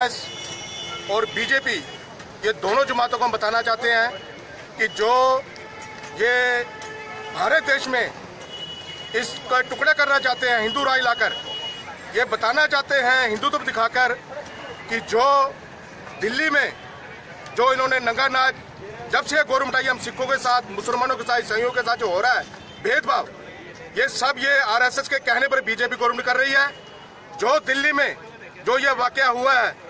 और बीजेपी, ये दोनों जमातों को हम बताना चाहते हैं कि जो ये भारत देश में इसका टुकड़ा करना चाहते हैं, हिंदू राय लाकर, ये बताना चाहते हैं, हिंदुत्व दिखाकर कि जो दिल्ली में जो इन्होंने नंगा नाच जब से गौरव आई हम सिखों के साथ, मुसलमानों के साथ, ईसाइयों के साथ जो हो रहा है, भेदभाव, ये सब ये आरएसएस के कहने पर बीजेपी गौरव कर रही है। जो दिल्ली में जो ये वाक्य हुआ है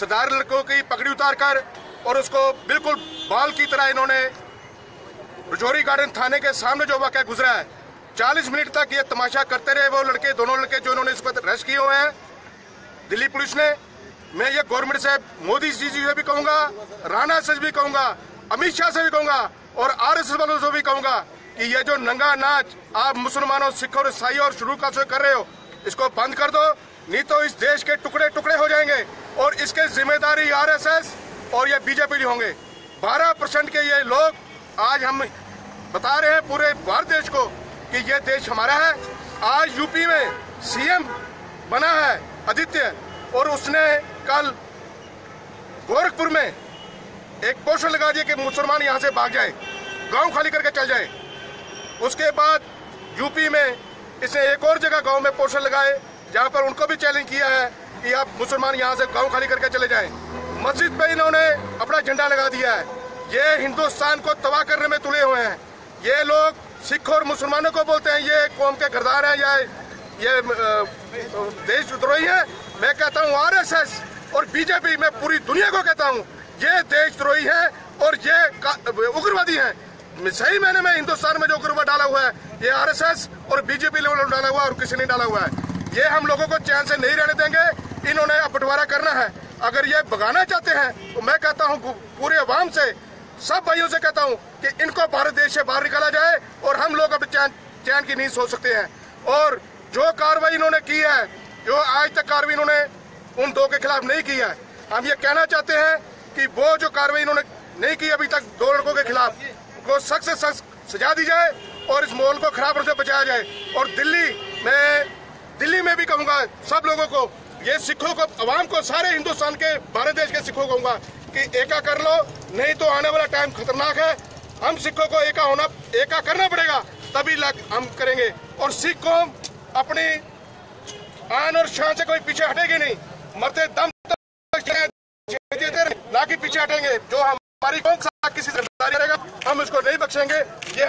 सरदार लड़कों की पकड़ी उतार कर और उसको बिल्कुल बाल की तरह इन्होंने रजौरी गार्डन थाने के सामने जो वाक्य गुजरा है, चालीस मिनट तक ये तमाशा करते रहे वो लड़के, दोनों लड़के जो इन्होंने इस पर अरेस्ट किए हुए हैं। दिल्ली पुलिस ने, मैं ये गवर्नमेंट से मोदी जी से भी कहूँगा, राणा से भी कहूँगा, अमित शाह से भी कहूँगा और आरएसएस वालों से भी कहूँगा कि ये जो नंगा नाच आप मुसलमानों, सिख और ईसाई और शुरू का कर रहे हो, इसको बंद कर दो, नहीं तो इस देश के टुकड़े टुकड़े हो ज़िम्मेदारी आरएसएस और ये बीजेपी होंगे। 12 परसेंट के ये लोग आज हम बता रहे हैं पूरे भारत देश को कि ये देश हमारा है। आज यूपी में सीएम बना है आदित्य और उसने कल गोरखपुर में एक पोस्टर लगा दिया कि मुसलमान यहाँ से भाग जाए, गाँव खाली करके चल जाए। उसके बाद यूपी में इसने एक और जगह गाँव में पोस्टर लगाए, जहाँ पर उनको भी चैलेंज किया है। कि आप मुसलमान यहाँ से गाँव खाली करके चले जाएँ। मस्जिद पे इन्होंने अपना झंडा लगा दिया है। ये हिंदुस्तान को तबाह करने में तुले हुए हैं। ये लोग सिख और मुसलमानों को बोलते हैं, ये कौम के गरदार हैं, या ये देशद्रोही है। मैं कहता हूँ, आरएसएस और बीजेपी, मैं पूरी दुनिया को कहता हूँ, ये देशद्रोही है और ये उग्रवादी है। सही मैंने, में हिंदुस्तान में जो उग्रवाद डाला हुआ है, ये आरएसएस और बीजेपी लेवल डाला हुआ है और किसी ने डाला हुआ है। ये हम लोगों को चैन से नहीं रहने देंगे। इन्होंने अब बंटवारा करना है। अगर ये भगाना चाहते हैं तो मैं कहता हूँ पूरे अवाम से, सब भाइयों से कहता हूँ कि इनको भारत देश से बाहर निकाला जाए और हम लोग अब चैन चैन की नींद सो सकते हैं। और जो कार्रवाई इन्होंने की है, जो आज तक कार्रवाई इन्होंने उन दो के खिलाफ नहीं की है, हम ये कहना चाहते हैं कि वो जो कार्रवाई इन्होंने नहीं की अभी तक दो लड़कों के खिलाफ को सख्त से सख्त सजा दी जाए और इस माहौल को खराब से बचाया जाए। और दिल्ली में दिल्ली में भी कहूँगा, सब लोगों को ये सिखों को अवाम को, सारे हिंदुस्तान के, भारत देश के सिखों को कहूँगा कि एका कर लो, नहीं तो आने वाला टाइम खतरनाक है। हम सिखों को एका होना, एका करना पड़ेगा, तभी हम करेंगे। और सिख कौम अपनी आन और शान से कोई पीछे हटेगी नहीं। मरते दम ना कि पीछे हटेंगे। जो हमारी कौन सा किसी रहेगा हम उसको नहीं बख्शेंगे। ये